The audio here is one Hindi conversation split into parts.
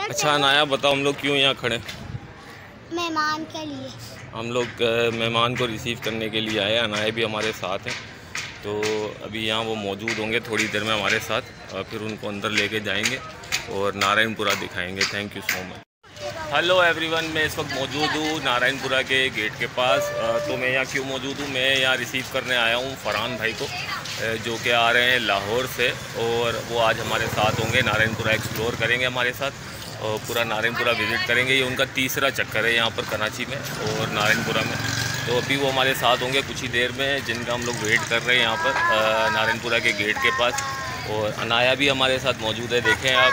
अच्छा अनाया बताओ हम लोग क्यों यहाँ खड़े? मेहमान के लिए। हम लोग मेहमान को रिसीव करने के लिए आए हैं। अनाया भी हमारे साथ हैं। तो अभी यहाँ वो मौजूद होंगे थोड़ी देर में हमारे साथ और फिर उनको अंदर लेके जाएँगे और नारायणपुरा दिखाएँगे। Thank you so much hello everyone मैं इस वक्त मौजूद हूँ नारायणपुरा के गेट के पास। तो मैं यहाँ क्यों मौजूद हूँ? मैं यहाँ रिसीव करने आया हूँ फरहान भाई को जो कि आ रहे हैं लाहौर से और वो आज हमारे साथ होंगे। नारायणपुरा एक्सप्लोर करेंगे हमारे साथ। और पूरा नारायणपुरा विज़िट करेंगे। ये उनका तीसरा चक्कर है यहाँ पर कराची में और नारायणपुरा में। तो अभी वो हमारे साथ होंगे कुछ ही देर में, जिनका हम लोग वेट कर रहे हैं यहाँ पर नारायणपुरा के गेट के पास। और अनाया भी हमारे साथ मौजूद है, देखें आप।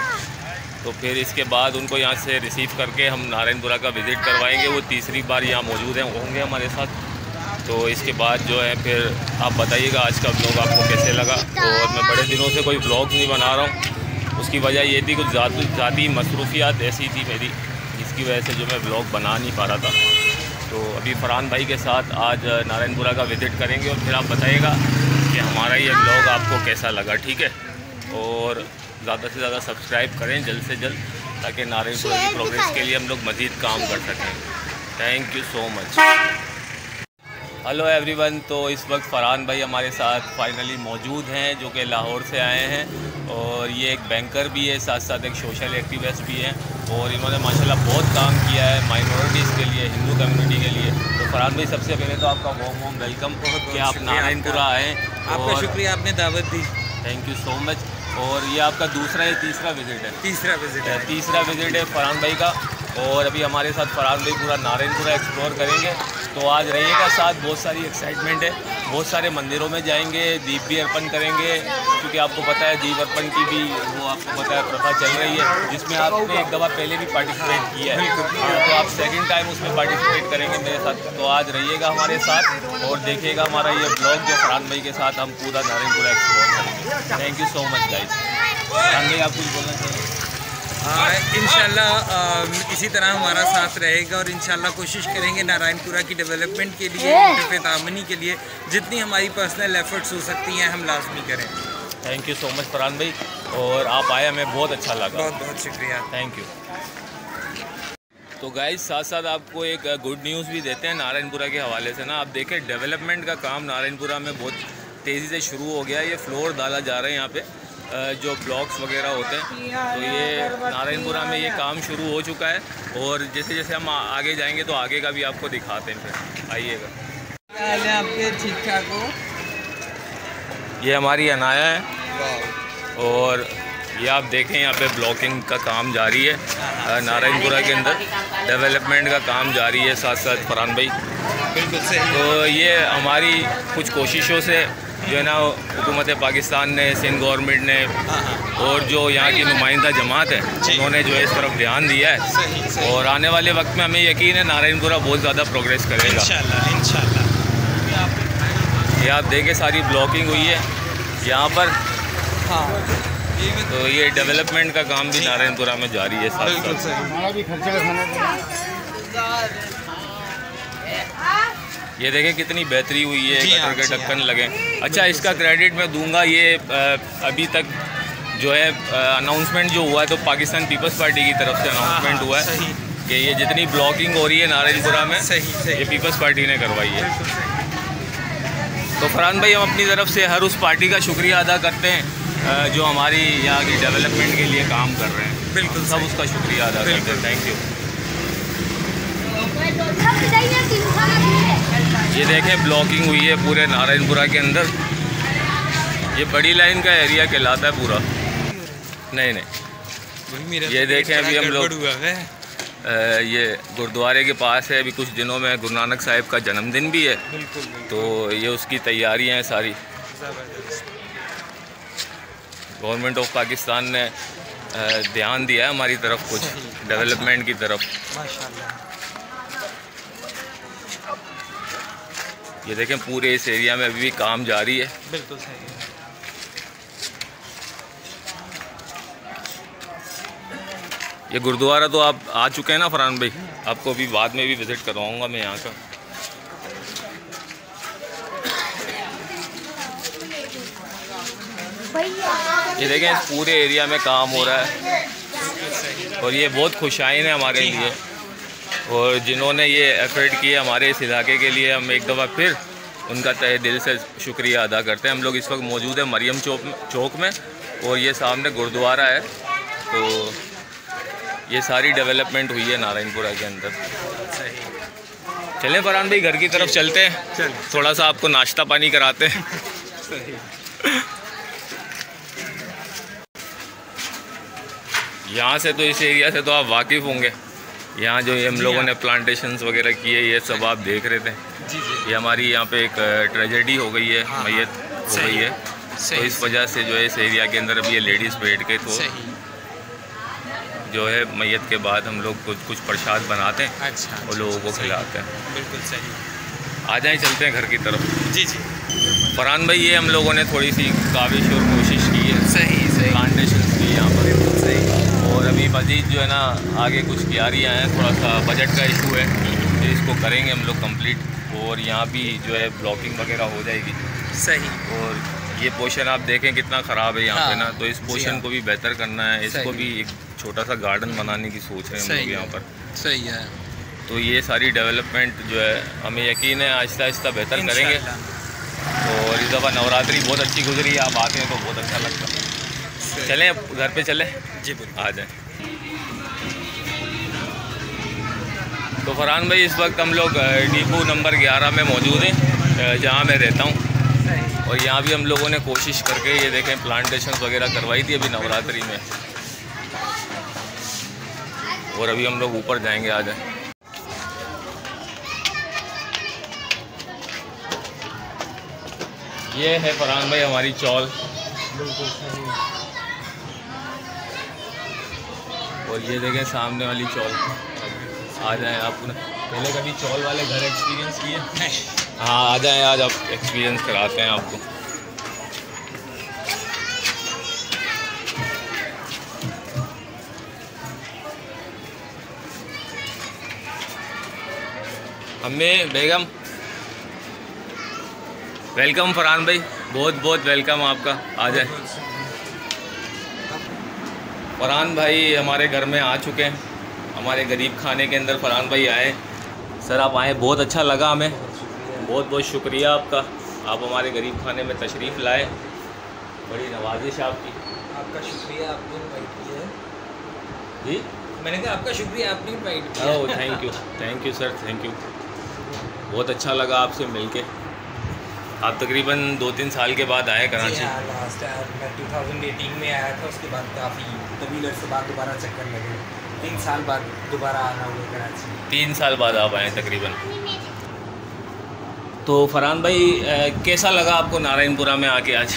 तो फिर इसके बाद उनको यहाँ से रिसीव करके हम नारायणपुरा का विज़िट करवाएँगे। वो तीसरी बार यहाँ मौजूद हैं होंगे हमारे साथ। तो इसके बाद जो है फिर आप बताइएगा आज का ब्लॉग आपको कैसे लगा। और मैं बड़े दिनों से कोई ब्लॉग नहीं बना रहा हूँ। उसकी वजह ये थी कुछ ज़ाती ज़ाती मसरूफियात ऐसी थी मेरी जिसकी वजह से जो मैं ब्लॉग बना नहीं पा रहा था। तो अभी फरहान भाई के साथ आज नारायणपुरा का विज़िट करेंगे और फिर आप बताइएगा कि हमारा ये ब्लॉग आपको कैसा लगा ठीक है? और ज़्यादा से ज़्यादा सब्सक्राइब करें जल्द से जल्द ताकि नारायणपुरा की प्रोग्रेस के लिए हम लोग मज़ीद काम कर सकें। Thank you so much hello everyone तो इस वक्त फरहान भाई हमारे साथ फाइनली मौजूद हैं जो कि लाहौर से आए हैं। और ये एक बैंकर भी है साथ साथ एक सोशल एक्टिविस्ट भी है और इन्होंने माशाल्लाह बहुत काम किया है माइनॉरिटीज़ के लिए हिंदू कम्युनिटी के लिए। तो फरहान भाई सबसे पहले तो आपका होम होम वेलकम बहुत कि आप नारायणपुरा आए आपका शुक्रिया आपने दावत दी। थैंक यू सो मच और ये आपका दूसरा या तीसरा विज़िट है? तीसरा विज़िट है। तीसरा विज़िट है फरहान भाई का। और अभी हमारे साथ फरहान भाई पूरा नारायणपुरा एक्सप्लोर करेंगे। तो आज रहिएगा साथ, बहुत सारी एक्साइटमेंट है। बहुत सारे मंदिरों में जाएँगे, दीप भी अर्पण करेंगे। क्योंकि आपको पता है, दीप अर्पण की भी, वो आपको पता है, प्रथा चल रही है, जिसमें आपने एक दफ़ा पहले भी पार्टिसिपेट किया है। तो आप सेकंड टाइम उसमें पार्टिसिपेट करेंगे मेरे साथ। तो आज रहिएगा हमारे साथ और देखिएगा हमारा ये ब्लॉग जो फरहान भाई के साथ हम पूरा नारायणपुरा एक्सप्लोर करेंगे। Thank you so much guys Farhan भाई, आप कुछ बोलना चाहिए इंशाल्लाह इसी तरह हमारा साथ रहेगा और इंशाल्लाह कोशिश करेंगे नारायणपुरा की डेवलपमेंट के लिए इंटरफेत आमनी के लिए जितनी हमारी पर्सनल एफर्ट्स हो सकती हैं हम लाजमी करें। Thank you so much Farhan भाई। और आप आए हमें बहुत अच्छा लगा। बहुत बहुत शुक्रिया। थैंक यू तो गाइज़ साथ साथ आपको एक गुड न्यूज़ भी देते हैं नारायणपुरा के हवाले से ना। आप देखें डेवलपमेंट का काम नारायणपुरा में बहुत तेज़ी से शुरू हो गया ये फ्लोर डाला जा रहा है यहाँ पे। अ, जो ब्लॉक्स वगैरह होते हैं तो ये नारायणपुरा में ये काम शुरू हो चुका है और जैसे जैसे हम आगे जाएँगे तो आगे का भी आपको दिखाते हैं फिर। आइएगा। है आपके ठीक ठाक हो? ये हमारी अनाया है। और ये आप देखें यहाँ पे ब्लॉकिंग का काम जारी है। नारायणपुरा के अंदर डेवलपमेंट का काम जारी है साथ साथ फरहान भाई। बिल्कुल सही। तो ये हमारी कुछ कोशिशों से जो है ना हुकूमत पाकिस्तान ने सिंध गवर्नमेंट ने हाँ हाँ। और जो यहाँ की नुमाइंदा जमात है उन्होंने जो है इस तरफ़ ध्यान दिया है। सही सही। और आने वाले वक्त में हमें यकीन है नारायणपुरा बहुत ज़्यादा प्रोग्रेस करेगा। इंशाल्लाह इंशाल्लाह। ये आप देखें सारी ब्लॉकिंग हुई है। यहाँ पर हाँ। तो ये डेवलपमेंट का काम भी नारायणपुरा में जारी है साथ बिल्कुल साथ सही ये देखें कितनी बेहतरी हुई है हाँ, कटर के हाँ। ढक्कन लगे। अच्छा इसका क्रेडिट मैं दूँगा ये अभी तक जो है अनाउंसमेंट जो हुआ है तो पाकिस्तान पीपल्स पार्टी की तरफ़ से अनाउंसमेंट हुआ है हाँ, कि ये जितनी ब्लॉकिंग हो रही है नारायणपुरा में सही ये पीपल्स पार्टी ने करवाई है। तो फरहान भाई हम अपनी तरफ़ से हर उस पार्टी का शुक्रिया अदा करते हैं जो हमारी यहाँ की डेवलपमेंट के लिए काम कर रहे हैं। बिल्कुल सब उसका शुक्रिया अदा करते हैं। थैंक यू ये देखें ब्लॉकिंग हुई है पूरे नारायणपुरा के अंदर। ये बड़ी लाइन का एरिया कहलाता है पूरा। नहीं नहीं। ये तो देखें अभी हम लोग- ये गुरुद्वारे के पास है। अभी कुछ दिनों में गुरु नानक साहिब का जन्मदिन भी है। तो ये उसकी तैयारियाँ हैं सारी। गवर्नमेंट ऑफ़ पाकिस्तान ने ध्यान दिया है हमारी तरफ़ कुछ डेवलपमेंट की तरफ़। ये देखें पूरे इस एरिया में अभी भी काम जारी है। बिल्कुल सही है। ये गुरुद्वारा तो आप आ चुके हैं ना फरहान भाई? आपको अभी बाद में भी विज़िट करवाऊँगा मैं यहाँ का। ये देखें इस पूरे एरिया में काम हो रहा है। और ये बहुत खुशाइन है हमारे हाँ। लिए। और जिन्होंने ये एफर्ट किए हमारे इस इलाके के लिए हम एक दफ़ा फिर उनका तहे दिल से शुक्रिया अदा करते हैं। हम लोग इस वक्त मौजूद हैं मरियम चौक में चौक में और ये सामने गुरुद्वारा है। तो ये सारी डेवलपमेंट हुई है नारायणपुरा के अंदर। चलें फरहान भाई घर की तरफ़ चलते हैं। थोड़ा सा आपको नाश्ता पानी कराते हैं। यहाँ से तो इस एरिया से तो आप वाकिफ़ होंगे। यहाँ जो हम लोगों हाँ। ने प्लांटेशंस वगैरह किए ये सब आप देख रहे थे। जी जी। ये हमारी यहाँ पे एक ट्रेजेडी हो गई है हाँ, मैयत हो। गई है। तो इस वजह से जो है इस एरिया के अंदर अभी ये लेडीज़ बैठ के तो जो है मैयत के बाद हम लोग कुछ कुछ प्रसाद बनाते हैं अच्छा और लोगों को खिलाते हैं। बिल्कुल सही। आ जाएँ चलते हैं घर की तरफ़। जी जी। फरहान भाई ये हम लोगों ने थोड़ी सी काविश और कोशिश की है सही सही प्लांटेशन की यहाँ पर बिल्कुल अभी मजीद जो है ना आगे कुछ क्यारियाँ हैं थोड़ा सा बजट का इशू है तो इसको करेंगे हम लोग कंप्लीट और यहाँ भी जो है ब्लॉकिंग वगैरह हो जाएगी। सही। और ये पोर्शन आप देखें कितना ख़राब है यहाँ पे हाँ, ना तो इस पोर्शन हाँ। को भी बेहतर करना है इसको भी एक छोटा सा गार्डन बनाने की सोच है हम लोग यहाँ पर। सही है। तो ये सारी डेवलपमेंट जो है हमें यकीन है आहिस्ता आहिस्ता बेहतर करेंगे। और इस दफ़ा नवरात्रि बहुत अच्छी गुजरी है आप आते हैं तो बहुत अच्छा लगता है। चलें घर पे चलें? जी बिल्कुल। आ जाएँ। तो फरहान भाई, इस वक्त हम लोग डिपो नंबर 11 में मौजूद हैं जहाँ मैं रहता हूँ। और यहाँ भी हम लोगों ने कोशिश करके, ये देखें प्लांटेशन वगैरह करवाई थी अभी नवरात्रि में। और अभी हम लोग ऊपर जाएँगे आज। ये है फरहान भाई, हमारी चौल बिल्कुल सही और ये देखें सामने वाली चौल। आ जाएँ आप पहले कभी चौल वाले घर एक्सपीरियंस किए? हाँ आ जाएँ आज आप एक्सपीरियंस कराते हैं आपको। अम्मी, बेगम। वेलकम फरहान भाई। बहुत बहुत वेलकम आपका। आ जाए। फरहान भाई हमारे घर में आ चुके हैं। हमारे गरीब खाने के अंदर फरहान भाई आए। सर आप आए बहुत अच्छा लगा हमें। बहुत बहुत शुक्रिया आपका। आप हमारे गरीब खाने में तशरीफ़ लाए। बड़ी नवाजिश आपकी। आपका शुक्रिया आपने इनवाइट किया है। जी? मैंने कहा आपका शुक्रिया आपने इनवाइट किया। ओह thank you thank you sir thank you बहुत अच्छा लगा आपसे मिलके। आप तकरीबन दो तीन साल के बाद आए कराची। लास्ट मैं 2018 में आया था उसके बाद काफ़ी तवील अरसे बाद दोबारा चक्कर लगे। तीन साल बाद दोबारा आना हुआ कराची। तीन साल बाद आप आए तकरीबन। तो फरहान भाई कैसा लगा आपको नारायणपुरा में आके आज?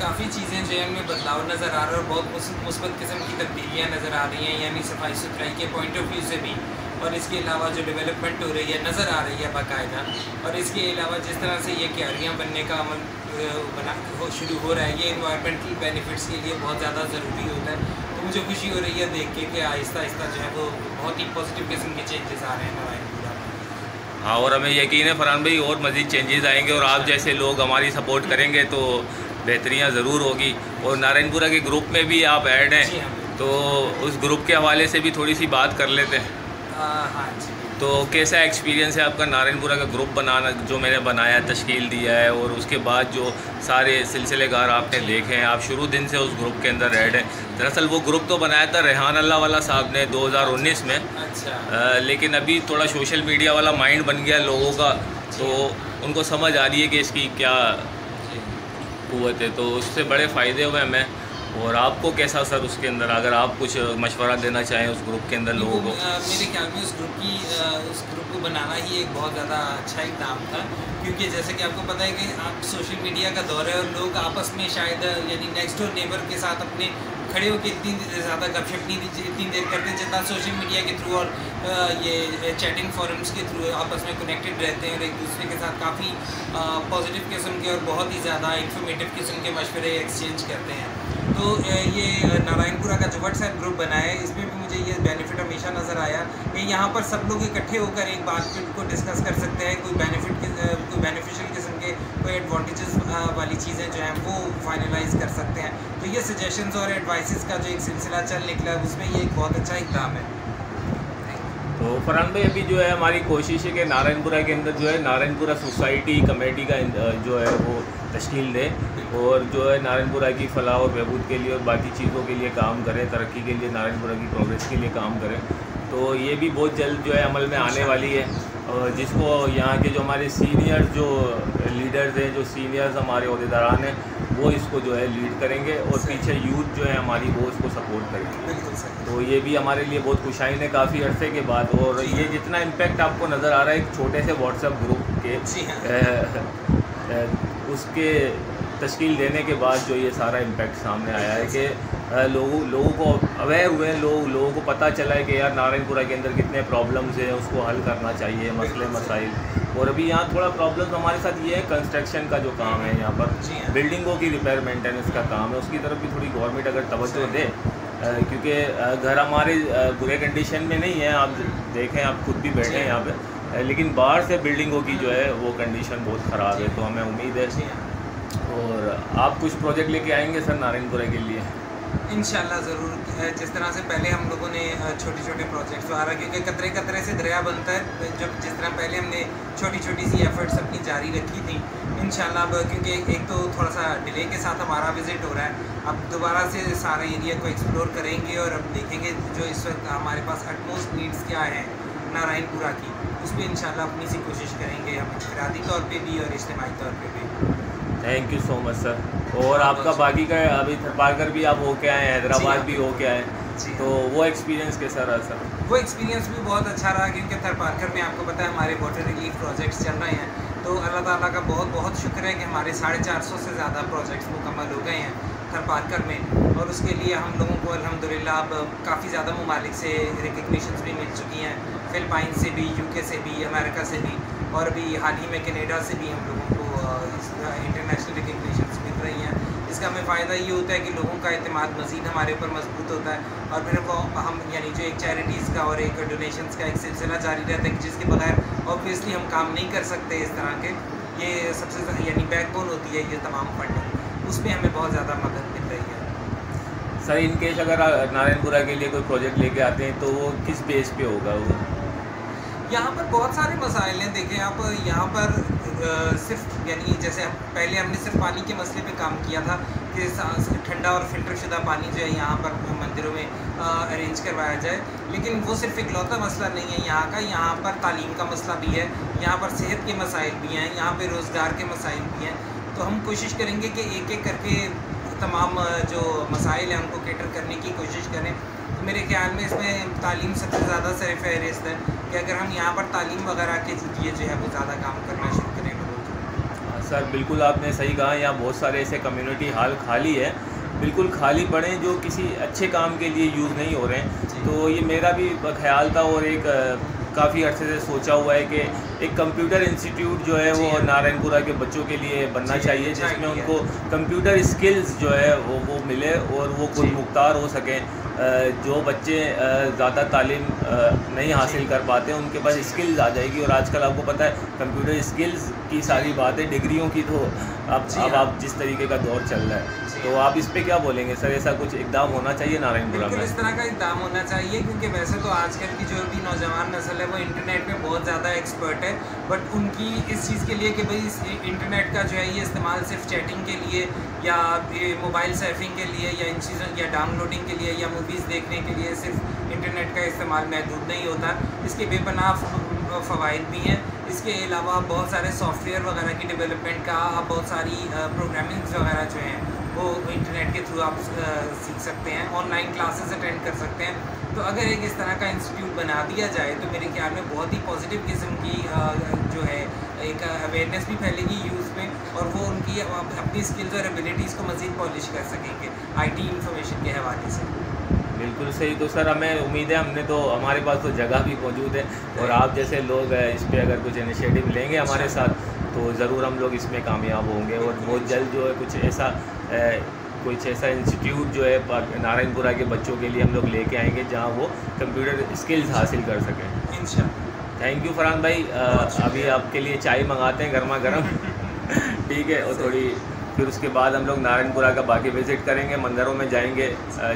काफ़ी चीज़ें जो है हमें बदलाव नज़र आ रहा है और बहुत मुस्बत किस्म की तब्दीलियाँ नज़र आ रही हैं यानी सफ़ाई सुथराई के पॉइंट ऑफ़ व्यू से भी। और इसके अलावा जो डेवलपमेंट हो रही है नज़र आ रही है बाकायदा। और इसके अलावा जिस तरह से ये क्यारियाँ बनने का अमल बना हो शुरू हो रहा है। ये इन्वायरमेंटल बेनिफिट्स के लिए बहुत ज़्यादा ज़रूरी होता है। तो मुझे खुशी हो रही है देख के कि आहिस्ता आहिस्ता जो है वो बहुत ही पॉजिटिव किस्म के चेंजेस आ रहे हैं नारायणपुरा में हाँ और हमें यकीन है फरहान भाई और मज़ीद चेंजेस आएँगे और आप जैसे लोग हमारी सपोर्ट करेंगे तो बेहतरियाँ ज़रूर होगी। और नारायणपुरा के ग्रुप में भी आप ऐड हैं। हाँ। तो उस ग्रुप के हवाले से भी थोड़ी सी बात कर लेते हैं। हाँ तो कैसा एक्सपीरियंस है आपका नारायणपुरा का ग्रुप बनाना जो मैंने बनाया तश्कील दिया है और उसके बाद जो सारे सिलसिलेगार आपने देखे हैं आप शुरू दिन से उस ग्रुप के अंदर रेड हैं। दरअसल वो ग्रुप तो बनाया था रेहान अल्लाह वाला साहब ने 2019 में। अच्छा। अ, लेकिन अभी थोड़ा सोशल मीडिया वाला माइंड बन गया लोगों का तो उनको समझ आ रही है कि इसकी क्या कुत है तो उससे बड़े फ़ायदे हुए हमें। और आपको कैसा सर उसके अंदर? अगर आप कुछ मशवरा देना चाहें उस ग्रुप के अंदर लोगों को। मेरे ख्याल में उस ग्रुप की उस ग्रुप को बनाना ही एक बहुत ज़्यादा अच्छा इकदाम था, क्योंकि जैसे कि आपको पता है कि आप सोशल मीडिया का दौर है और लोग आपस में शायद, यानी नेक्स्ट डोर नेबर के साथ अपने खड़े होकर इतनी ज़्यादा गपशप नहीं इतनी देर करते जितना सोशल मीडिया के थ्रू और ये चैटिंग फॉरम्स के थ्रू आपस में कनेक्टेड रहते हैं और एक दूसरे के साथ काफ़ी पॉजिटिव किस्म के और बहुत ही ज़्यादा इंफॉर्मेटिव किस्म के मशवरे एक्सचेंज करते हैं। तो ये नारायणपुरा का जो व्हाट्सएप ग्रुप बना है, इसमें भी मुझे ये बेनिफिट हमेशा नज़र आया कि यहाँ पर सब लोग इकट्ठे होकर एक बात को डिस्कस कर सकते हैं, कोई बेनिफिट कोई बेनिफिशियल किस्म के कोई एडवांटेजेस वाली चीज़ें जो हैं, वो फाइनलाइज कर सकते हैं। तो ये सजेशंस और एडवाइसेस का जो एक सिलसिला चल निकला है उसमें ये एक बहुत अच्छा इकदाम है। तो फरहान भाई अभी जो है हमारी कोशिश है कि नारायणपुरा के अंदर जो है नारायणपुरा सोसाइटी कमेटी का जो है वो तश्कील दे और जो है नारायणपुरा की फलाह और बहबूद के लिए और बाकी चीज़ों के लिए काम करें तरक्की के लिए नारायणपुरा की प्रोग्रेस के लिए काम करें। तो ये भी बहुत जल्द जो है अमल में आने वाली है। और जिसको यहाँ के जो हमारे सीनियर जो लीडर्स हैं जो सीनियर्स हमारे अहदेदारान हैं वो इसको जो है लीड करेंगे और पीछे यूथ जो है हमारी वो इसको सपोर्ट करेंगे। तो ये भी हमारे लिए बहुत खुशाइन है काफ़ी अरसे के बाद और ये जितना इम्पेक्ट आपको नज़र आ रहा है एक छोटे से व्हाट्सएप ग्रुप के हाँ। उसके तश्कील देने के बाद जो ये सारा इम्पेक्ट सामने आया है कि लोगों लोगों को अवेयर हुए हैं लोग लोगों को पता चला है कि यार नारायणपुरा के अंदर कितने प्रॉब्लम्स हैं उसको हल करना चाहिए मसले मसाइल। और अभी यहाँ थोड़ा प्रॉब्लम हमारे साथ ये है कंस्ट्रक्शन का जो काम है यहाँ पर हाँ। बिल्डिंगों की रिपेयर मेंटेनेंस का काम है उसकी तरफ़ भी थोड़ी गवर्नमेंट अगर तवज्जो दे क्योंकि घर हमारे बुरे कंडीशन में नहीं है आप देखें आप खुद भी बैठे हैं यहाँ पे लेकिन बाहर से बिल्डिंगों की जो है वो कंडीशन बहुत ख़राब है तो हमें उम्मीद है। और आप कुछ प्रोजेक्ट लेके आएँगे सर नारायणपुरा के लिए? इन ज़रूर जिस तरह से पहले हम लोगों ने छोटे छोटे प्रोजेक्ट्स द्वारा, क्योंकि कतरे कतरे से दरिया बनता है जब जिस तरह पहले हमने छोटी छोटी सी एफर्ट्स अपनी जारी रखी थी इन अब, क्योंकि एक तो थोड़ा सा डिले के साथ हमारा विज़िट हो रहा है। अब दोबारा से सारे एरिया को एक्सप्लोर करेंगे और अब देखेंगे जो इस वक्त हमारे पास अटमोस्ट नीड्स क्या हैं नारायणपुरा की। उस पर इन अपनी सी कोशिश करेंगे हम इफरादी तौर पर भी और इज्तमाही तौर पर भी। Thank you so much sir और आपका बाकी का अभी थरपारकर भी आप हो के आए हैदराबाद भी हो के आए तो वो एक्सपीरियंस कैसा रहा सर वो एक्सपीरियंस भी बहुत अच्छा रहा क्योंकि थरपारकर में आपको पता है हमारे वाटर रिलीफ प्रोजेक्ट्स चल रहे हैं तो अल्लाह ताला का बहुत बहुत शुक्र है कि हमारे साढ़े चार सौ से ज़्यादा प्रोजेक्ट्स मुकम्मल हो गए हैं थरपारकर में और उसके लिए हम लोगों को अल्हम्दुलिल्लाह अब काफ़ी ज़्यादा ममालिक से रिकग्निशन भी मिल चुकी हैं फ़िलपाइन से भी यूके से भी अमेरिका से भी और अभी हाल ही में कनेडा से भी हम लोगों को इंटरनेशनल रिकग्निशन मिल रही हैं। इसका हमें फ़ायदा ये होता है कि लोगों का अतमाद मज़ीद हमारे ऊपर मज़बूत होता है और फिर हम यानी जो एक चैरिटीज़ का और एक डोनेशन का एक सिलसिला जारी रहता है जिसके बगैर ऑब्वियसली हम काम नहीं कर सकते इस तरह के। ये सबसे यानी बैकबोन होती है ये तमाम फंडिंग उस पर हमें बहुत ज़्यादा मदद मिल रही है। सर इन केस अगर नारायणपुरा के लिए कोई प्रोजेक्ट लेके आते हैं तो वो किस बेस पे होगा वो? यहाँ पर बहुत सारे मसाइल हैं। देखें आप, यहाँ पर सिर्फ़, यानी जैसे पहले हमने सिर्फ़ पानी के मसले पे काम किया था कि ठंडा और फ़िल्टर शुदा पानी जो है यहाँ पर मंदिरों में अरेंज करवाया जाए। लेकिन वो सिर्फ़ इकलौता मसला नहीं है यहाँ का, यहाँ पर तालीम का मसला भी है, यहाँ पर सेहत के मसाइल भी हैं, यहाँ पर रोज़गार के मसाइल भी हैं। तो हम कोशिश करेंगे कि एक एक करके तमाम जो मसाइल हैं उनको केटर करने की कोशिश करें। मेरे ख्याल में इसमें तालीम सबसे ज़्यादा सर फहरिस्त है कि अगर हम यहाँ पर तालीम वगैरह के लिए जो है वो ज़्यादा काम करना शुरू करें हाँ, सर बिल्कुल आपने सही कहा यहाँ बहुत सारे ऐसे कम्युनिटी हाल खाली है। बिल्कुल खाली पड़े जो किसी अच्छे काम के लिए यूज़ नहीं हो रहे हैं। तो ये मेरा भी ख्याल था और एक काफ़ी अर्से से सोचा हुआ है कि एक कंप्यूटर इंस्टीट्यूट जो है वो नारायणपुरा के बच्चों के लिए बनना चाहिए जिसमें उनको कंप्यूटर स्किल्स जो है वो वो मिले और वो खुद मुख्तार हो सकें। जो बच्चे ज़्यादा तालीम नहीं हासिल कर पाते हैं उनके पास स्किल्स आ जाएगी और आजकल आपको पता है कंप्यूटर स्किल्स की सारी बातें डिग्रियों की तो अब अब हाँ। आप जिस तरीके का दौर चल रहा है तो आप इस पर क्या बोलेंगे? सर ऐसा कुछ इकदाम होना चाहिए नारायणपुरा में? इस तरह का इकदाम होना चाहिए क्योंकि वैसे तो आजकल की जो भी नौजवान नस्ल है वो इंटरनेट में बहुत ज़्यादा एक्सपर्ट है बट उनकी इस चीज़ के लिए कि भाई इंटरनेट का जो है ये इस्तेमाल सिर्फ़ चैटिंग के लिए या मोबाइल सर्फिंग के लिए या इन चीज़ों या डाउनलोडिंग के लिए या मूवीज़ देखने के लिए सिर्फ़ इंटरनेट का इस्तेमाल महदूद नहीं होता। इसके बेपनाह फ़वाद भी हैं। इसके अलावा बहुत सारे सॉफ्टवेयर वगैरह की डेवलपमेंट का बहुत सारी प्रोग्रामिंग्स वगैरह जो हैं वो इंटरनेट के थ्रू आप सीख सकते हैं ऑनलाइन क्लासेस अटेंड कर सकते हैं। तो अगर एक इस तरह का इंस्टीट्यूट बना दिया जाए तो मेरे ख्याल में बहुत ही पॉजिटिव किस्म की जो है एक अवेयरनेस भी फैलेगी यूज़ में और वो उनकी अपनी स्किल्स और एबिलिटीज़ को मज़ीद पॉलिश कर सकेंगे आईटी इंफॉर्मेशन के हवाले से। बिल्कुल सही। तो सर हमें उम्मीद है हमने तो हमारे पास तो जगह भी मौजूद है और आप जैसे लोग इस पर अगर कुछ इनिशिएटिव लेंगे हमारे अच्छा। साथ तो ज़रूर हम लोग इसमें कामयाब होंगे और बहुत जल्द जो है कुछ ऐसा कुछ ऐसा इंस्टीट्यूट जो है नारायणपुरा के बच्चों के लिए हम लोग लेके आएँगे जहाँ वो कंप्यूटर स्किल्स हासिल कर सकें। थैंक यू फरहान भाई। आ, अभी आपके लिए चाय मंगाते हैं गर्मा गर्म। ठीक है और थोड़ी फिर उसके बाद हम लोग नारायणपुरा का बाकी विज़िट करेंगे मंदिरों में जाएँगे।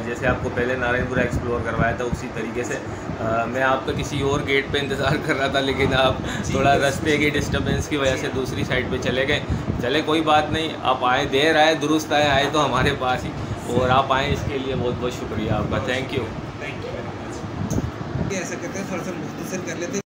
जैसे आपको पहले नारायणपुरा एक्सप्लोर करवाया था उसी तरीके से। अ, मैं आपका किसी और गेट पे इंतज़ार कर रहा था लेकिन आप थोड़ा रास्ते की डिस्टरबेंस की वजह से दूसरी साइड पे चले गए। चले कोई बात नहीं आप आए देर आए दुरुस्त आए आए तो हमारे पास ही। और आप आए इसके लिए बहुत बहुत शुक्रिया आपका। Thank you thank you very much ऐसा करते हैं थोड़ा सा मुख्तसर कर लेते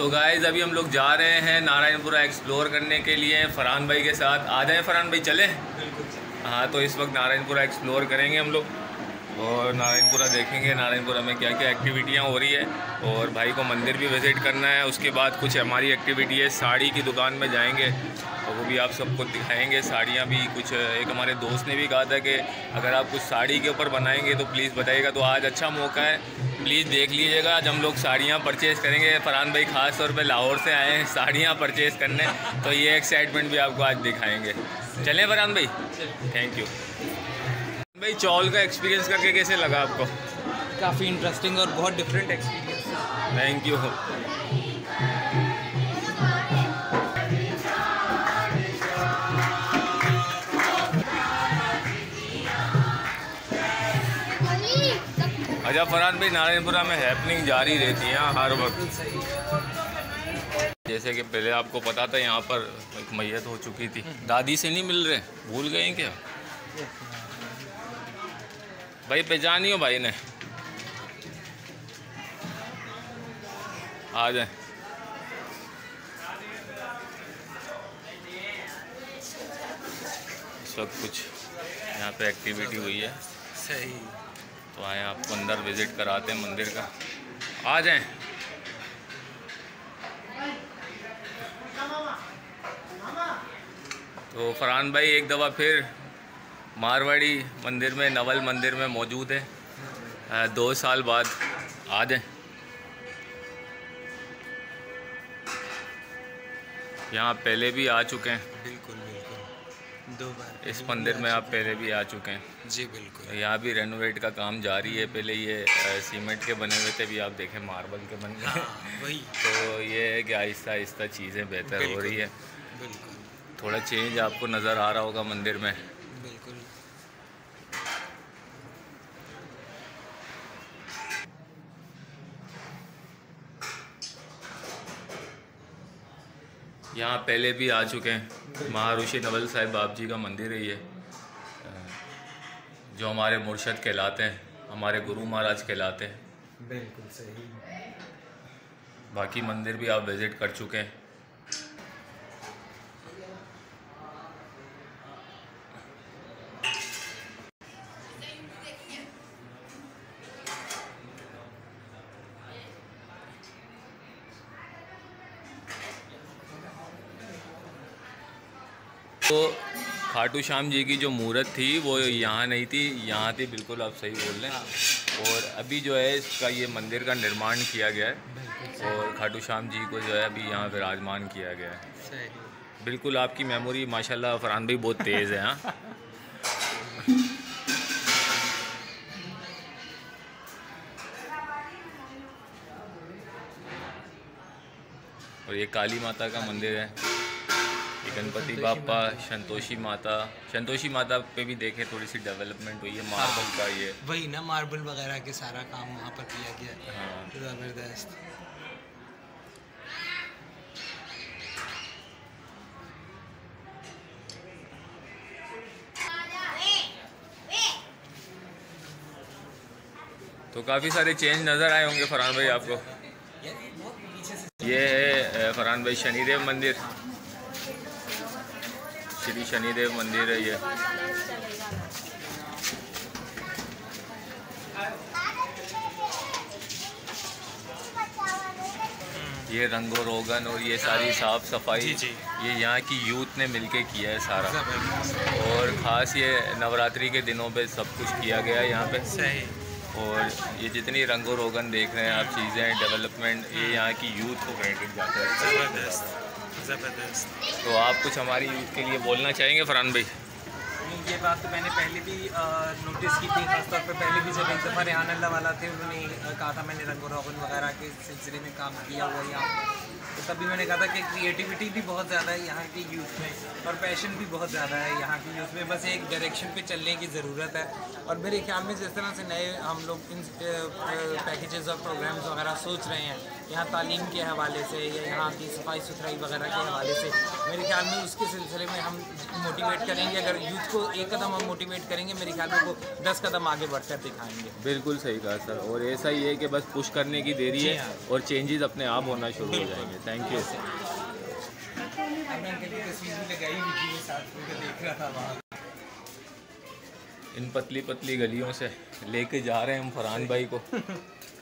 तो गाइज़ अभी हम लोग जा रहे हैं नारायणपुरा एक्सप्लोर करने के लिए फरहान भाई के साथ। आ जाएँ फरहान भाई चले? हाँ तो इस वक्त नारायणपुरा एक्सप्लोर करेंगे हम लोग। और नारायणपुरा देखेंगे नारायणपुरा में क्या क्या एक्टिविटियाँ हो रही है। और भाई को मंदिर भी विज़िट करना है। उसके बाद कुछ हमारी एक्टिविटी है। साड़ी की दुकान में जाएँगे। तो वो भी आप सबको दिखाएँगे। साड़ियाँ भी कुछ एक हमारे दोस्त ने भी कहा था कि अगर आप कुछ साड़ी के ऊपर बनाएँगे तो प्लीज़ बताइएगा। तो आज अच्छा मौका है। प्लीज़ देख लीजिएगा आज हम लोग साड़ियाँ परचेज़ करेंगे। फरहान भाई ख़ास तौर पे लाहौर से आए हैं साड़ियाँ परचेज़ करने तो ये एक्साइटमेंट भी आपको आज दिखाएँगे। चलें फरहान भाई? थैंक यू भाई चौल का एक्सपीरियंस करके कैसे लगा आपको? काफ़ी इंटरेस्टिंग और बहुत डिफरेंट एक्सपीरियंस थैंक यू अच्छा फरहान भाई नारायणपुरा में हैपनिंग जारी रहती है हर वक्त। जैसे कि पहले आपको पता था, यहाँ पर एक मैयत हो चुकी थी। दादी से नहीं मिल रहे? भूल गए क्या? भाई हो भाई ने। आ जाए। वक्त कुछ यहाँ पे एक्टिविटी हुई है। सही। तो आए आपको अंदर विज़िट कराते हैं मंदिर का। आ जाएँ। तो फरहान भाई, एक दफ़ा फिर मारवाड़ी मंदिर में, नवल मंदिर में मौजूद है। दो साल बाद आ जाएँ। यहाँ पहले भी आ चुके हैं। दो बार इस मंदिर में आप पहले भी आ चुके हैं? जी बिल्कुल। यहाँ भी रेनोवेट का काम जारी है। पहले ये सीमेंट के बने हुए थे भी आप देखें मार्बल के बन गए हाँ वही। तो ये है कि आहिस्ता आहिस्ता चीज़ें बेहतर हो रही है। बिल्कुल। थोड़ा चेंज आपको नज़र आ रहा होगा मंदिर में। बिल्कुल। यहाँ पहले भी आ चुके हैं। महाऋषि नवल साहिब बाप जी का मंदिर है ये जो हमारे मुर्शद कहलाते हैं हमारे गुरु महाराज कहलाते हैं। बिल्कुल सही। बाकी मंदिर भी आप विज़िट कर चुके हैं। तो खाटू श्याम जी की जो मूर्त थी वो यहाँ नहीं थी। यहाँ थी बिल्कुल आप सही बोल रहे हैं। और अभी जो है इसका ये मंदिर का निर्माण किया गया है। और खाटू श्याम जी को जो है अभी यहाँ विराजमान किया गया है। बिल्कुल आपकी मेमोरी माशाल्लाह फरहान भाई बहुत तेज़ है हाँ। और ये काली माता का मंदिर है। गणपति बापा संतोषी माता। संतोषी माता पे भी देखे थोड़ी सी डेवलपमेंट हुई है मार्बल का ये। वही ना मार्बल वगैरह के सारा काम वहाँ पर किया गया है। हाँ। ज़बरदस्त। तो काफ़ी सारे चेंज नज़र आए होंगे फरहान भाई आपको। ये है फरहान भाई शनिदेव मंदिर। श्री शनिदेव मंदिर है ये। ये रंगो रोगन और ये सारी साफ़ सफ़ाई जी, जी। ये यहाँ की यूथ ने मिलके किया है सारा। और ख़ास ये नवरात्रि के दिनों पे सब कुछ किया गया है यहाँ पे। सही। और ये जितनी रंगो रोगन देख रहे हैं आप चीज़ें डेवलपमेंट ये यहाँ की यूथ को क्रेडिट जाता है। ज़बरदस्त। तो आप कुछ हमारी यूथ के लिए बोलना चाहेंगे फरहान भाई? ये बात तो मैंने पहले भी नोटिस की थी खासतौर पर पहले भी जब एक दफ़ा रेहान अल्लाह वाला थे उन्होंने कहा था मैंने रंगो रोगन वगैरह के सिलसिले में काम किया हुआ यहाँ तो तभी मैंने कहा था कि क्रिएटिविटी भी बहुत ज़्यादा है यहाँ की यूथ में और पैशन भी बहुत ज़्यादा है यहाँ की यूथ में। बस एक डायरेक्शन पे चलने की ज़रूरत है। और मेरे ख्याल में जिस तरह से नए हम लोग इन पैकेजेस और प्रोग्राम्स वगैरह सोच रहे हैं यहाँ तालीम के हवाले से या यहाँ की सफ़ाई सुथराई वगैरह के हवाले से मेरे ख्याल में उसके सिलसिले में हम मोटिवेट करेंगे। अगर यूथ को एक कदम हम मोटिवेट करेंगे मेरे ख्याल में वो दस कदम आगे बढ़कर दिखाएँगे। बिल्कुल सही कहा सर। और ऐसा ही है कि बस पुश करने की देरी है हाँ। और चेंजेस अपने आप होना शुरू हो जाएँगे। थैंक यू इन पतली पतली गलियों से लेके जा रहे हैं हम फरहान भाई को,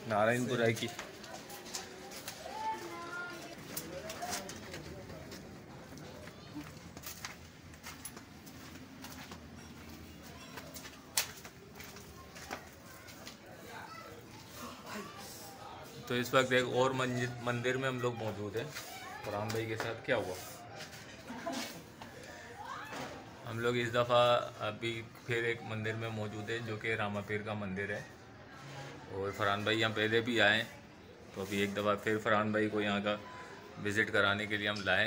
नारायणपुरा की। तो इस वक्त एक और मंदिर में हम लोग मौजूद हैं। फरहान भाई के साथ क्या हुआ? हम लोग इस दफ़ा अभी फिर एक मंदिर में मौजूद है, जो कि रामा पीर का मंदिर है। और फरहान भाई यहाँ पहले भी आए तो अभी एक दफ़ा फिर फरहान भाई को यहाँ का विज़िट कराने के लिए हम लाए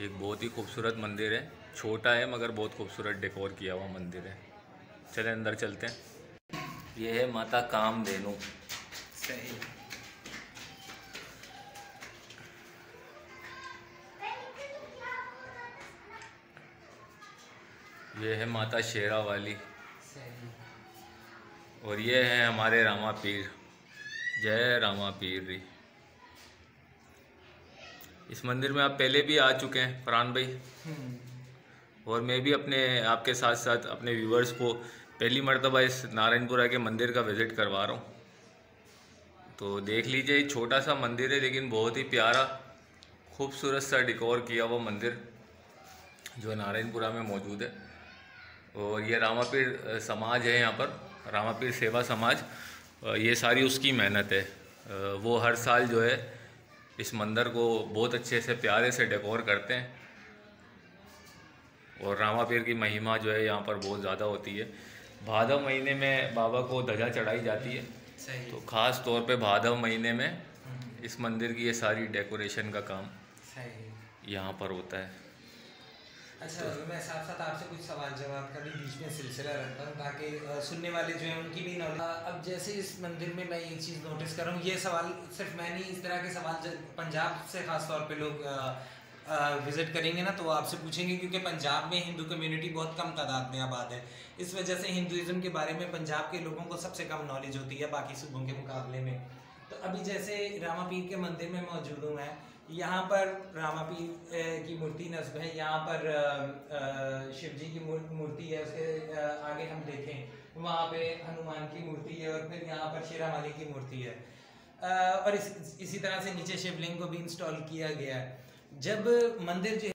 एक बहुत ही खूबसूरत मंदिर है, छोटा है, मगर बहुत खूबसूरत डेकोर किया हुआ मंदिर है। चले, अंदर चलते हैं। ये है माता कामधेनु। सही। ये है माता शेरा वाली सही। और ये है हमारे रामा पीर। जय रामा पीर री इस मंदिर में आप पहले भी आ चुके हैं फरहान भाई। हम्म, और मैं भी अपने आपके साथ साथ अपने व्यूवर्स को पहली मरतबा इस नारायणपुरा के मंदिर का विज़िट करवा रहा हूँ। तो देख लीजिए छोटा सा मंदिर है, लेकिन बहुत ही प्यारा, खूबसूरत सा डिकोर किया हुआ मंदिर जो नारायणपुरा में मौजूद है। और ये रामापीर समाज है यहाँ पर, रामापीर सेवा समाज। ये सारी उसकी मेहनत है। वो हर साल जो है इस मंदिर को बहुत अच्छे से, प्यारे से डेकोर करते हैं। और रामापीर की महिमा जो है यहाँ पर बहुत ज़्यादा होती है। भादव महीने में बाबा को ध्वजा चढ़ाई जाती है। सही। तो ख़ास तौर पे भादव महीने में इस मंदिर की ये सारी डेकोरेशन का काम सही। यहाँ पर होता है। अच्छा तो, मैं साथ साथ आपसे कुछ सवाल जवाब का भी बीच में सिलसिला रखता हूँ ताकि सुनने वाले जो हैं उनकी भी नॉलेज अब जैसे इस मंदिर में मैं एक चीज़ नोटिस कर रहा हूँ ये सवाल सिर्फ़ मैं नहीं इस तरह के सवाल पंजाब से खास तौर पे लोग विज़िट करेंगे ना तो आपसे पूछेंगे क्योंकि पंजाब में हिंदू कम्युनिटी बहुत कम तादाद में आबाद है। इस वजह से हिंदुज़म के बारे में पंजाब के लोगों को सबसे कम नॉलेज होती है बाकी सूबों के मुकाबले में। तो अभी जैसे रामा पीर के मंदिर में मौजूद हूँ मैं यहाँ पर रामा पीर की मूर्ति नस्ब है। यहाँ पर शिव जी की मूर्ति है उसके आगे हम देखें। वहाँ पे हनुमान की मूर्ति है और फिर यहाँ पर शेरा माली की मूर्ति है। और इस, इसी तरह से नीचे शिवलिंग को भी इंस्टॉल किया गया है। जब मंदिर जो